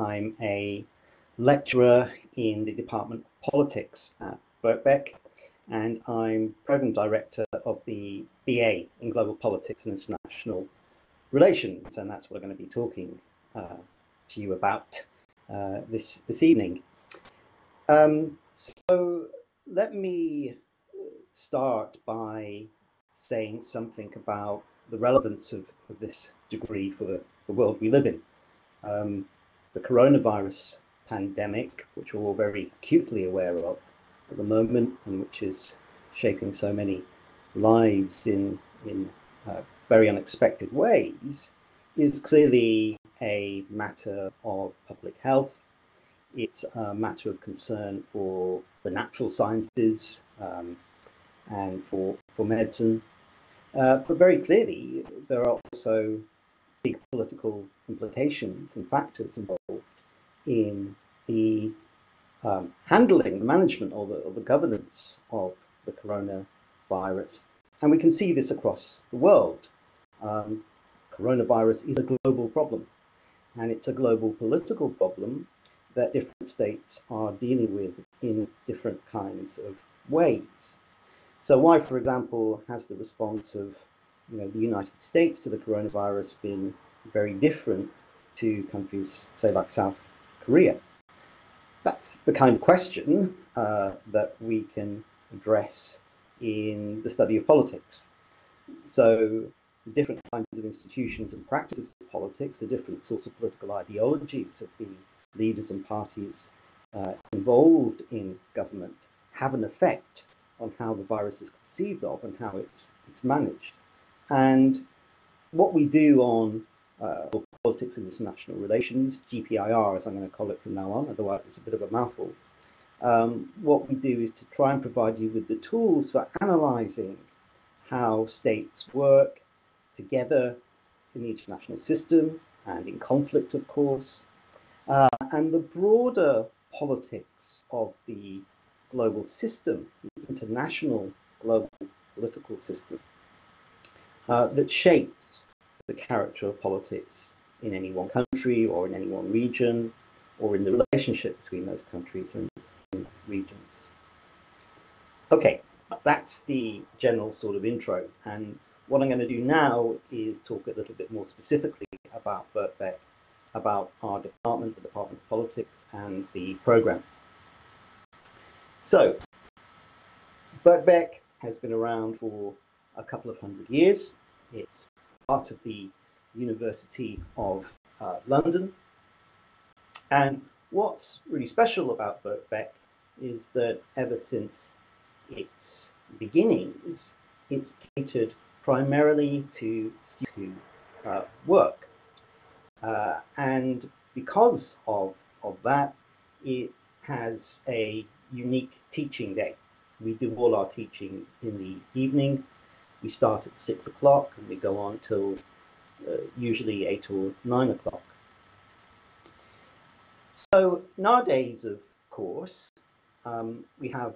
I'm a lecturer in the Department of Politics at Birkbeck, and I'm Program Director of the BA in Global Politics and International Relations, and that's what I'm going to be talking uh, to you about uh, this, this evening. Um, so let me start by saying something about the relevance of, of this degree for the, the world we live in. Um, the coronavirus pandemic, which we're all very acutely aware of at the moment, and which is shaping so many lives in, in uh, very unexpected ways, is clearly a matter of public health. It's a matter of concern for the natural sciences um, and for, for medicine. Uh, but very clearly, there are also big political implications and factors involved in the um, handling, the management, or the, or the governance of the coronavirus. And we can see this across the world. Um, coronavirus is a global problem, and it's a global political problem that different states are dealing with in different kinds of ways. So why, for example, has the response of you know, the United States to the coronavirus been very different to countries, say, like South Korea? That's the kind of question uh, that we can address in the study of politics. So different kinds of institutions and practices of politics, the different sorts of political ideologies of the leaders and parties uh, involved in government have an effect on how the virus is conceived of and how it's, it's managed. And what we do on uh, politics and international relations, GPIR as I'm going to call it from now on, otherwise it's a bit of a mouthful. Um, what we do is to try and provide you with the tools for analysing how states work together in the international system and in conflict, of course, uh, and the broader politics of the global system, the international global political system, uh, that shapes the character of politics in any one country or in any one region or in the relationship between those countries and regions. Okay, that's the general sort of intro. And what I'm going to do now is talk a little bit more specifically about Birkbeck, about our department, the Department of Politics, and the program. So, Birkbeck has been around for a couple of hundred years. It's part of the University of uh, London. And what's really special about Birkbeck is that ever since its beginnings, it's catered primarily to students who uh, work. Uh, and because of, of that, it has a unique teaching day. We do all our teaching in the evening. We start at six o'clock and we go on till uh, usually eight or nine o'clock. So nowadays, of course, um, we have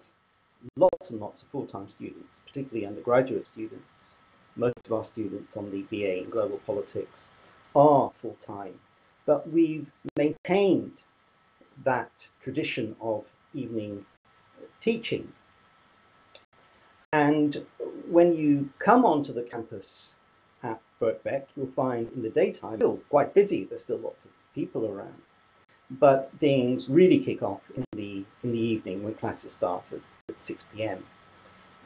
lots and lots of full-time students, particularly undergraduate students. Most of our students on the BA in Global Politics are full-time, but we've maintained that tradition of evening teaching. And when you come onto the campus at Birkbeck, you'll find in the daytime still quite busy. There's still lots of people around, but things really kick off in the in the evening when classes start at, at 6 p.m.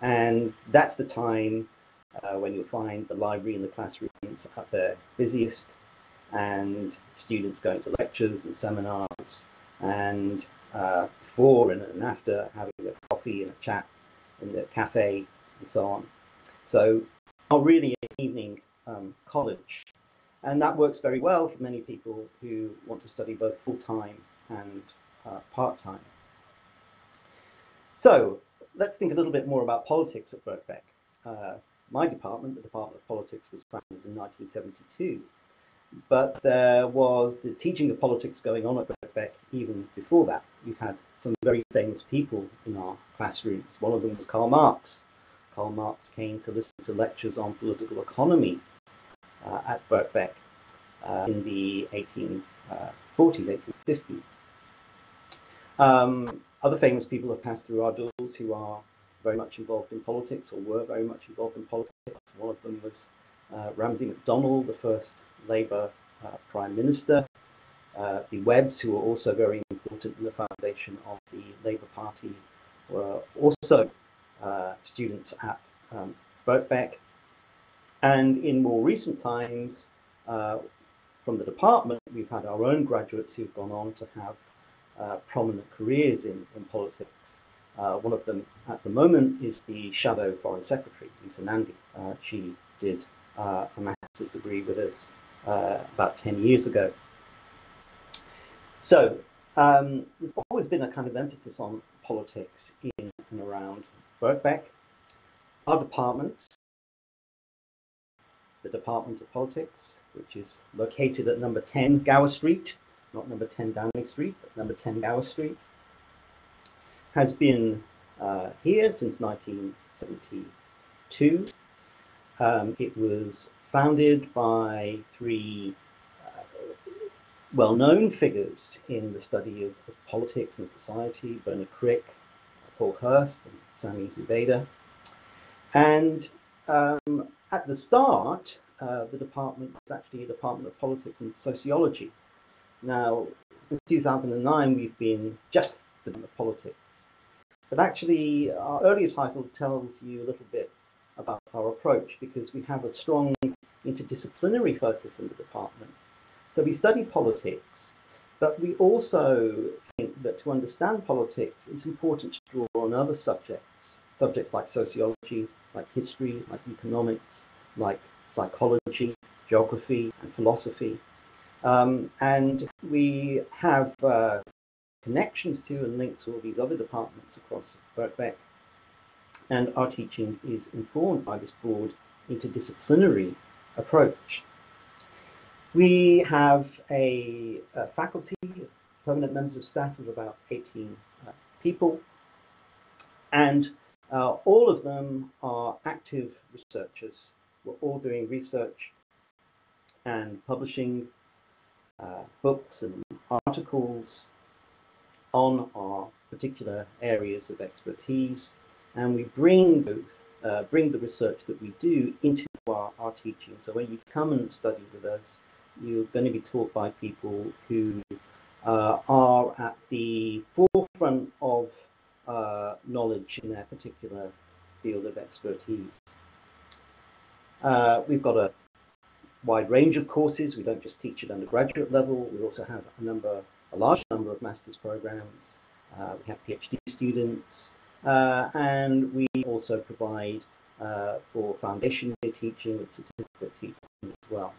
And that's the time uh, when you'll find the library and the classrooms at their busiest, and students going to lectures and seminars and uh, before and, and after having a coffee and a chat in the cafe and so on. So not really an evening um, college. And that works very well for many people who want to study both full-time and uh, part-time. So let's think a little bit more about politics at Birkbeck. Uh, my department, the Department of Politics, was founded in 1972 but there was the teaching of politics going on at Birkbeck even before that. We've had some very famous people in our classrooms. One of them was Karl Marx. Karl Marx came to listen to lectures on political economy uh, at Birkbeck uh, in the 1840s, 1850s. Um, other famous people have passed through our doors who are very much involved in politics or were very much involved in politics. One of them was uh, Ramsay MacDonald, the first Labour uh, Prime Minister. Uh, the Webbs, who were also very important in the foundation of the Labour Party, were also uh, students at um, Birkbeck. And in more recent times, uh, from the department, we've had our own graduates who've gone on to have uh, prominent careers in, in politics. Uh, one of them at the moment is the Shadow Foreign Secretary, Lisa Nandy. Uh, she did uh, a master's degree with us about 10 years ago. So um, there's always been a kind of emphasis on politics in and around Birkbeck. Our department, the Department of Politics, which is located at number 10 Gower Street, not number 10 Downing Street, but number 10 Gower Street, has been uh, here since 1972. Um, it was founded by three well-known figures in the study of, of, politics and society, Bernard Crick, Paul Hirst, and Sami Zubaida. And um, at the start, uh, the department was actually a department of politics and sociology. Now, since 2009, we've been just the politics. But actually, our earlier title tells you a little bit about our approach because we have a strong interdisciplinary focus in the department. So we study politics, but we also think that to understand politics, it's important to draw on other subjects, subjects like sociology, like history, like economics, like psychology, geography, and philosophy. Um, and we have uh, connections to and links to all these other departments across Birkbeck. And our teaching is informed by this broad interdisciplinary approach. We have a, a faculty, permanent members of staff of about 18 uh, people, and uh, all of them are active researchers. We're all doing research and publishing uh, books and articles on our particular areas of expertise, and we bring uh, bring the research that we do into our, our teaching. So when you come and study with us, you're going to be taught by people who uh, are at the forefront of uh, knowledge in their particular field of expertise. Uh, we've got a wide range of courses. We don't just teach at undergraduate level. We also have a number, a large number of master's programs. Uh, we have PhD students, uh, and we also provide uh, for foundation year teaching and certificate teaching as well.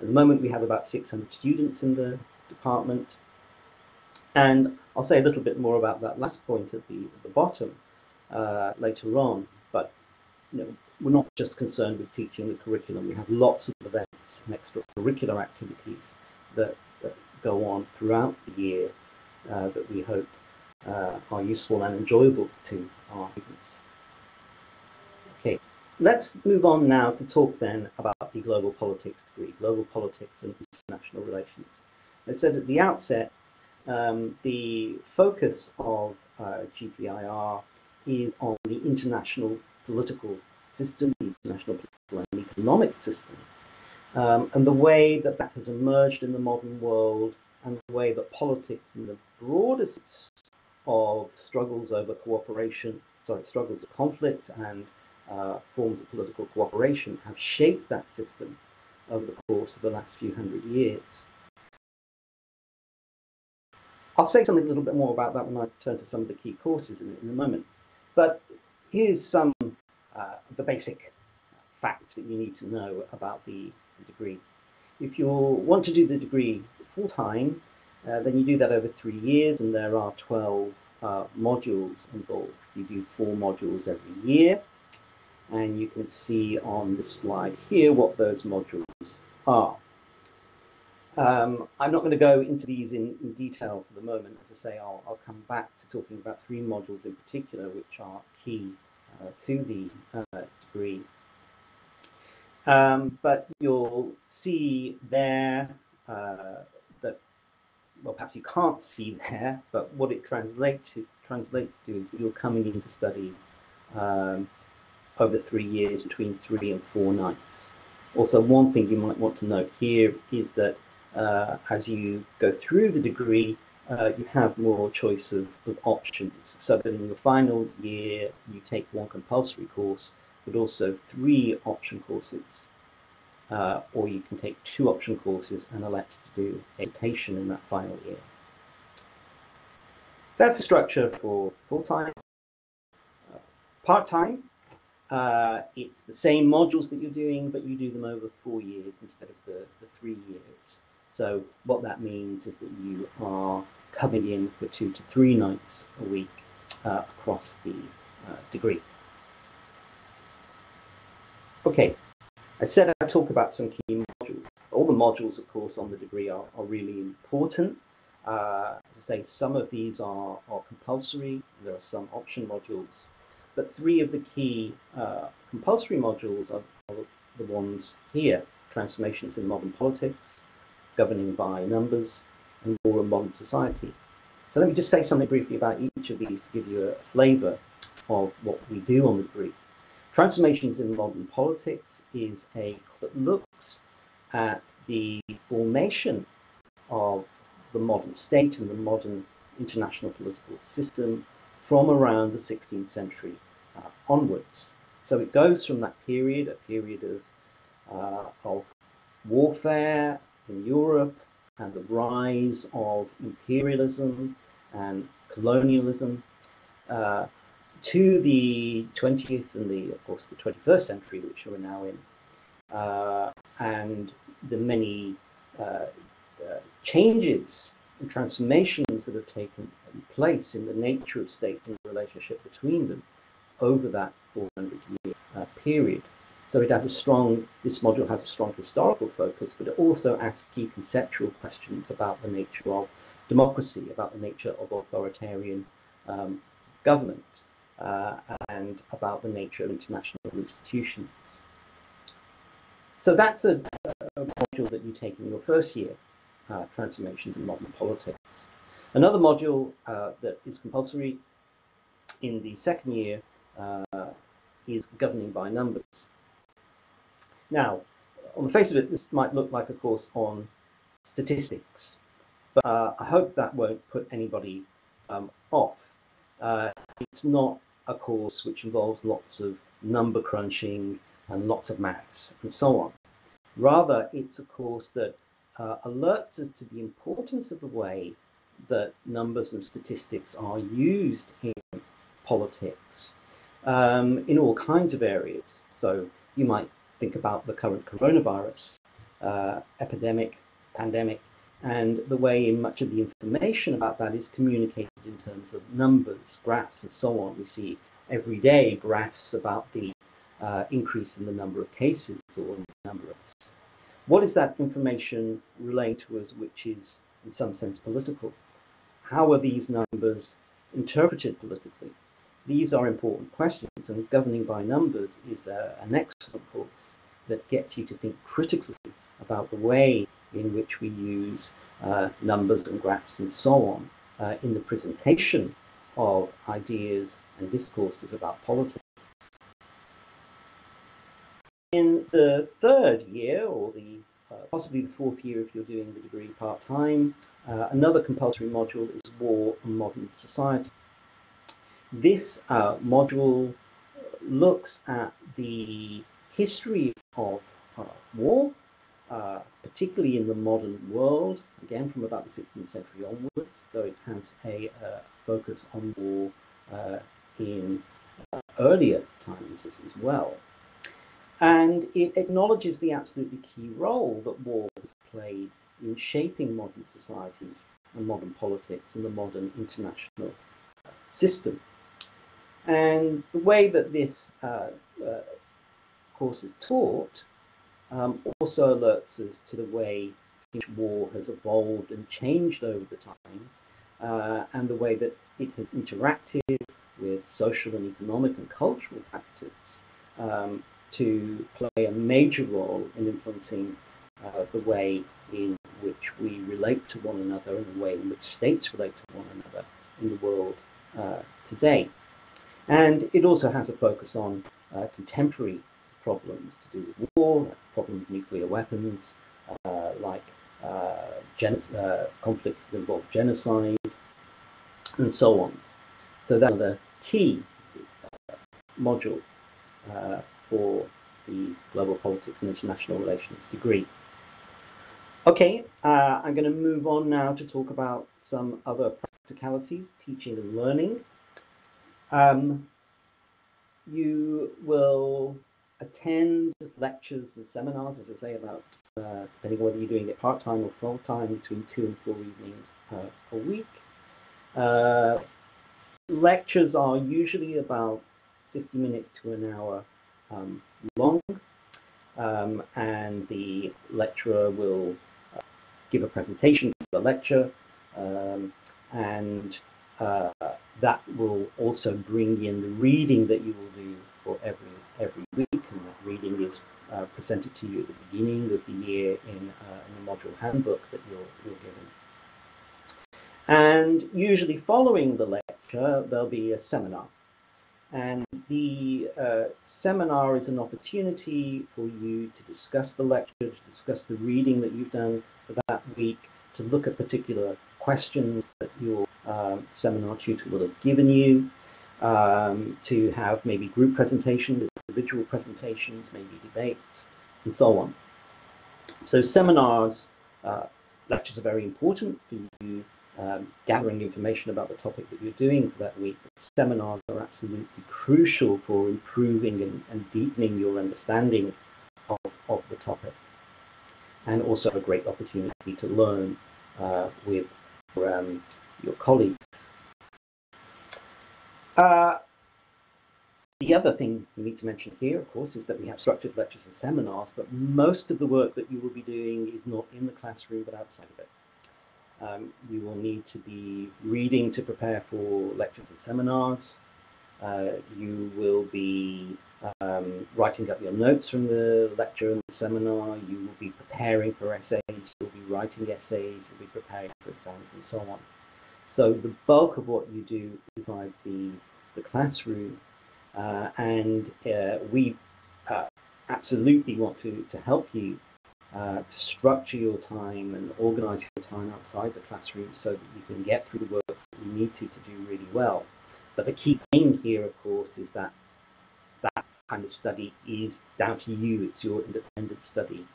At the moment, we have about 600 students in the department. And I'll say a little bit more about that last point at the, at the bottom uh, later on. But you know, we're not just concerned with teaching the curriculum. We have lots of events and extracurricular activities that, that go on throughout the year uh, that we hope uh, are useful and enjoyable to our students. Let's move on now to talk then about the global politics degree, global politics and international relations. I said at the outset, um, the focus of uh, GPIR is on the international political system, the international political and economic system, um, and the way that that has emerged in the modern world and the way that politics in the broader sense of struggles over cooperation, sorry, struggles of conflict and uh, forms of political cooperation have shaped that system over the course of the last few hundred years. I'll say something a little bit more about that when I turn to some of the key courses in, in a moment. But here's some uh, the basic facts that you need to know about the, degree. If you want to do the degree full time, uh, then you do that over three years, and there are 12 uh, modules involved. You do four modules every year, and you can see on the slide here what those modules are. Um, I'm not going to go into these in, in, detail for the moment. As I say, I'll, I'll, come back to talking about three modules in particular, which are key uh, to the uh, degree. Um, but you'll see there uh, that well, perhaps you can't see there, but what it translate to, translates to is that you're coming in to study um, over three years between three and four nights. Also, one thing you might want to note here is that uh, as you go through the degree, uh, you have more choice of, of, options. So that in your final year, you take one compulsory course, but also three option courses. Uh, or you can take two option courses and elect to do a dissertation in that final year. That's the structure for full-time. Uh, part-time, uh, it's the same modules that you're doing, but you do them over four years instead of the, the three years. So what that means is that you are coming in for two to three nights a week uh, across the uh, degree. Okay, I said I'd talk about some key modules. All the modules, of course, on the degree are, are really important. Uh, say, some of these are, are compulsory, there are some option modules, but three of the key uh, compulsory modules are, the ones here, transformations in modern politics, governing by numbers, and law and modern society. So let me just say something briefly about each of these to give you a flavour of what we do on the degree. Transformations in Modern Politics is a that looks at the formation of the modern state and the modern international political system from around the 16th century uh, onwards. So it goes from that period, a period of, uh, of warfare in Europe and the rise of imperialism and colonialism uh, to the 20th and the, of course, the 21st century, which we're now in, uh, and the many uh, uh, changes transformations that have taken place in the nature of states and the relationship between them over that 400 year uh, period. So it has a strong, this module has a strong historical focus, but it also asks key conceptual questions about the nature of democracy, about the nature of authoritarian um, government, uh, and about the nature of international institutions. So that's a, a, module that you take in your first year, uh, Transformations in Modern Politics. Another module uh, that is compulsory in the second year uh, is Governing by Numbers. Now, on the face of it, this might look like a course on statistics, but uh, I hope that won't put anybody um, off. Uh, it's not a course which involves lots of number crunching and lots of maths and so on. Rather, it's a course that uh, alerts us to the importance of the way that numbers and statistics are used in politics um, in all kinds of areas. So you might think about the current coronavirus uh, epidemic, pandemic, and the way in much of the information about that is communicated in terms of numbers, graphs, and so on. We see every day graphs about the uh, increase in the number of cases or the number of. What is that information relaying to us, which is in some sense political? How are these numbers interpreted politically? These are important questions, and governing by numbers is a, an excellent course that gets you to think critically about the way in which we use uh, numbers and graphs and so on uh, in the presentation of ideas and discourses about politics. In the third year, or the uh, possibly the fourth year if you're doing the degree part-time, uh, another compulsory module is War and Modern Society. This uh, module looks at the history of uh, war, uh, particularly in the modern world, again from about the 16th century onwards, though it has a uh, focus on war in earlier times as well. And it acknowledges the absolutely key role that war has played in shaping modern societies and modern politics and the modern international system. And the way that this uh, uh, course is taught um, also alerts us to the way in which war has evolved and changed over the time, uh, and the way that it has interacted with social and economic and cultural factors um, to play a major role in influencing uh, the way in which we relate to one another and the way in which states relate to one another in the world uh, today. And it also has a focus on uh, contemporary problems to do with war, problems of nuclear weapons, uh, like uh, uh, conflicts that involve genocide, and so on. So that's the key module for the Global Politics and International Relations degree. Okay, uh, I'm going to move on now to talk about some other practicalities, teaching and learning. Um, you will attend lectures and seminars, as I say, about uh, depending on whether you're doing it part-time or full-time, between two and four evenings per week. Uh, lectures are usually about 50 minutes to an hour um, long, um, and the lecturer will uh, give a presentation for the lecture, um, and uh, that will also bring in the reading that you will do for every every week, and that reading is uh, presented to you at the beginning of the year in, uh, in the module handbook that you're, you're given. And usually following the lecture, there'll be a seminar. And the uh, seminar is an opportunity for you to discuss the lecture, to discuss the reading that you've done for that week, to look at particular questions that your um, seminar tutor will have given you, um, to have maybe group presentations, individual presentations, maybe debates, and so on. So seminars, uh, lectures are very important for you um, gathering information about the topic that you're doing for that week. Seminars are absolutely crucial for improving and, and deepening your understanding of, of, the topic. And also a great opportunity to learn uh, with um, your colleagues. Uh, the other thing we need to mention here, of course, is that we have structured lectures and seminars, but most of the work that you will be doing is not in the classroom but outside of it. Um, you will need to be reading to prepare for lectures and seminars. Uh, you will be um, writing up your notes from the lecture and the seminar. You will be preparing for essays. You'll be writing essays. You'll be preparing for exams and so on. So the bulk of what you do inside the, the classroom uh, and uh, we uh, absolutely want to, to help you uh, to structure your time and organize your time outside the classroom so that you can get through the work that you need to to do really well. But the key thing here, of course, is that that kind of study is down to you. It's your independent study.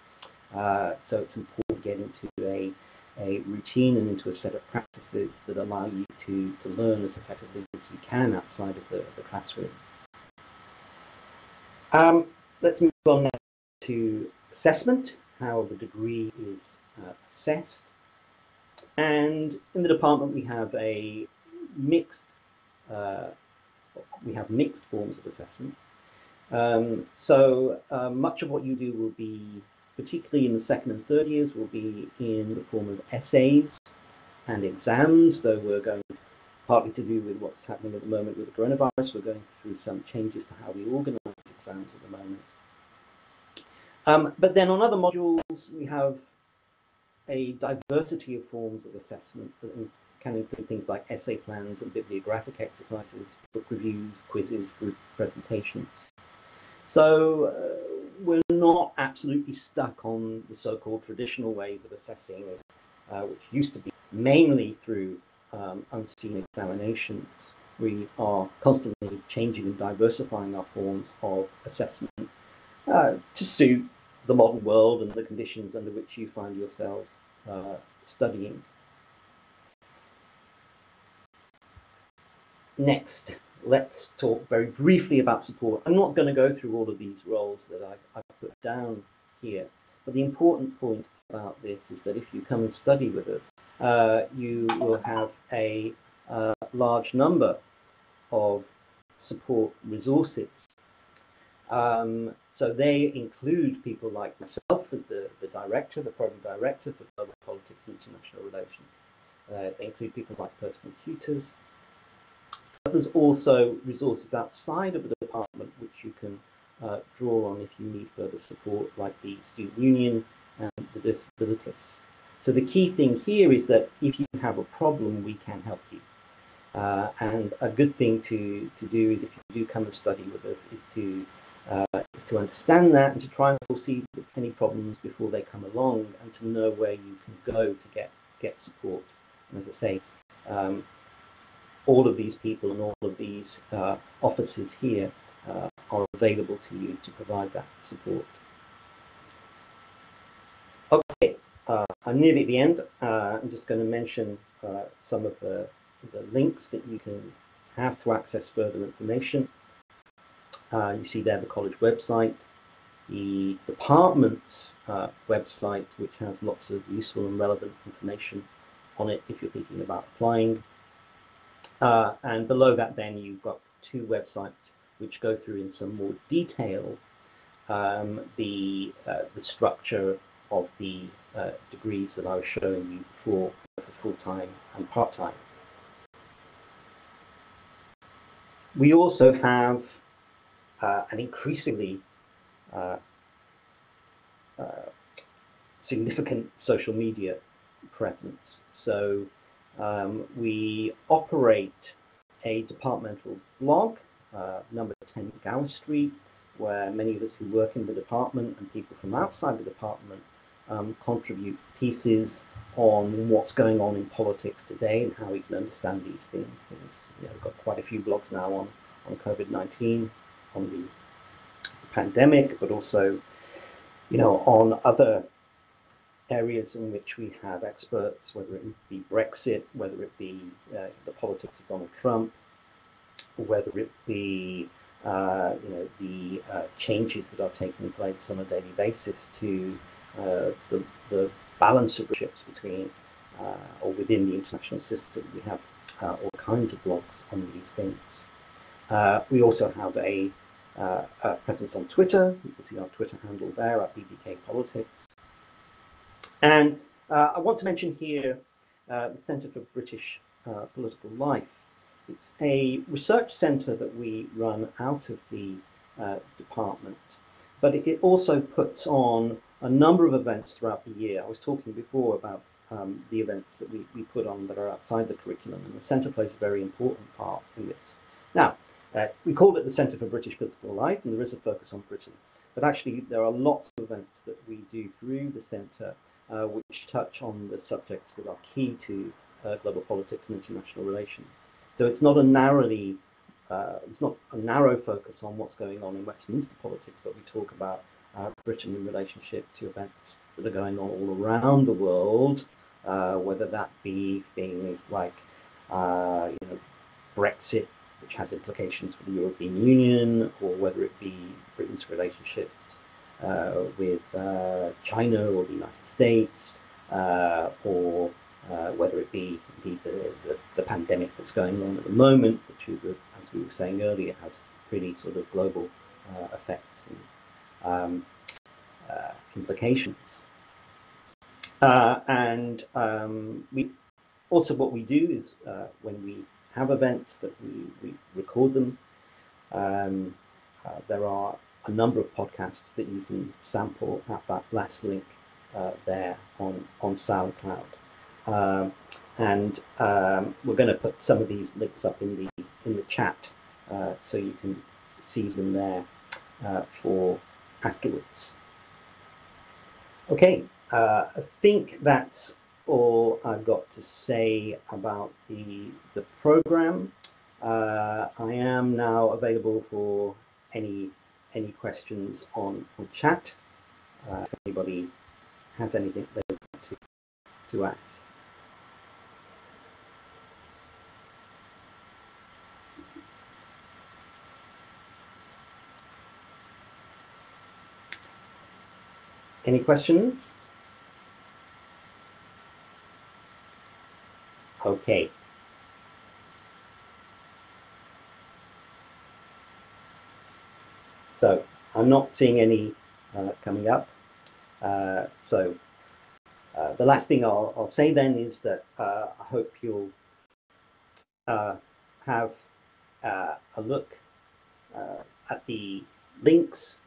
Uh, so it's important to get into a, a routine and into a set of practices that allow you to, to learn as effectively as you can outside of the, the classroom. Um, let's move on now to assessment, how the degree is uh, assessed. And in the department we have a mixed, uh, we have mixed forms of assessment. Um, so uh, much of what you do will be, particularly in the second and third years, will be in the form of essays and exams, though we're going partly to do with what's happening at the moment with the coronavirus. We're going through some changes to how we organize exams at the moment. Um, but then on other modules, we have a diversity of forms of assessment that can include things like essay plans and bibliographic exercises, book reviews, quizzes, group presentations. So uh, we're not absolutely stuck on the so-called traditional ways of assessing, uh, which used to be mainly through um, unseen examinations. We are constantly changing and diversifying our forms of assessment uh, to suit the modern world and the conditions under which you find yourselves uh, studying. Next, let's talk very briefly about support. I'm not going to go through all of these roles that I've, I've put down here, but the important point about this is that if you come and study with us, uh, you will have a uh, large number of support resources. Um, so they include people like myself as the, the director, the program director for Global Politics and International Relations. Uh, they include people like personal tutors. But there's also resources outside of the department which you can uh, draw on if you need further support, like the Student Union and the disabilities. So the key thing here is that if you have a problem, we can help you. Uh, and a good thing to, to do is if you do come and study with us is to uh, is to understand that and to try and foresee any problems before they come along and to know where you can go to get get support. And as I say, um, all of these people and all of these uh, offices here uh, are available to you to provide that support. Okay, uh, I'm nearly at the end. Uh, I'm just going to mention uh, some of the, the links that you can have to access further information. Uh, you see there the college website, the department's uh, website, which has lots of useful and relevant information on it if you're thinking about applying. Uh, and below that, then you've got two websites which go through in some more detail um, the uh, the structure of the uh, degrees that I was showing you before for full-time and part-time. We also have an increasingly uh, uh, significant social media presence. So um, we operate a departmental blog, uh, number 10 Gower Street, where many of us who work in the department and people from outside the department um, contribute pieces on what's going on in politics today and how we can understand these things. Things, you know, we've got quite a few blogs now on, on COVID-19, on the pandemic, but also, you know, on other areas in which we have experts, whether it be Brexit, whether it be uh, the politics of Donald Trump, whether it be uh, you know the uh, changes that are taking place on a daily basis to uh, the, the balance of ships between uh, or within the international system. We have uh, all kinds of blogs on these things. we also have a, a presence on Twitter. You can see our Twitter handle there at BBK Politics. And uh, I want to mention here uh, the Centre for British uh, Political Life. It's a research centre that we run out of the uh, department, but it, it, also puts on a number of events throughout the year. I was talking before about um, the events that we, we put on that are outside the curriculum, and the centre plays a very important part in this. Now, uh, we call it the Centre for British Political Life, and there is a focus on Britain. But actually, there are lots of events that we do through the centre uh, which touch on the subjects that are key to uh, global politics and international relations. So it's not a narrowly, uh, it's not a narrow focus on what's going on in Westminster politics, but we talk about uh, Britain in relationship to events that are going on all around the world, whether that be things like, you know, Brexit, which has implications for the European Union, or whether it be Britain's relationships uh, with uh, China or the United States, uh, or whether it be indeed the, the, the, pandemic that's going on at the moment, which, as we were saying earlier, has pretty sort of global effects and um, implications. Uh, and um, we also what we do is uh, when we have events that we, we record them. Um, uh, there are a number of podcasts that you can sample at that last link uh, there on, on SoundCloud. Um, and um, we're going to put some of these links up in the in the chat uh, so you can see them there uh, for afterwards. Okay, uh, I think that's all I've got to say about the the program. Uh, I am now available for any any questions on, on chat. Uh, if anybody has anything they want to, to ask. Any questions? Okay. So I'm not seeing any uh, coming up. Uh, so uh, the last thing I'll, I'll, say then is that uh, I hope you'll uh, have uh, a look at the links,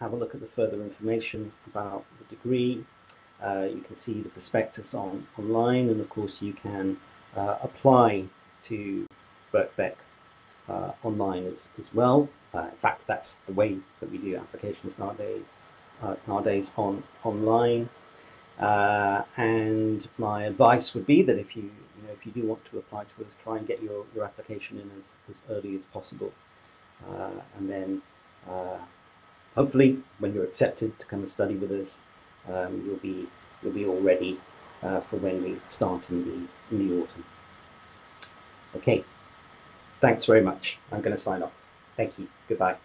have a look at the further information about the degree, you can see the prospectus on online, and of course you can uh, apply to Birkbeck uh, online as, as well. Uh, in fact, that's the way that we do applications nowadays, uh, nowadays on online. Uh, and my advice would be that if you, you know, if you do want to apply to us, try and get your, your application in as, as early as possible. Uh, and then hopefully when you're accepted to come and study with us, um, you'll be you'll be all ready uh, for when we start in the in the autumn. Okay, thanks very much. I'm going to sign off. Thank you. Goodbye.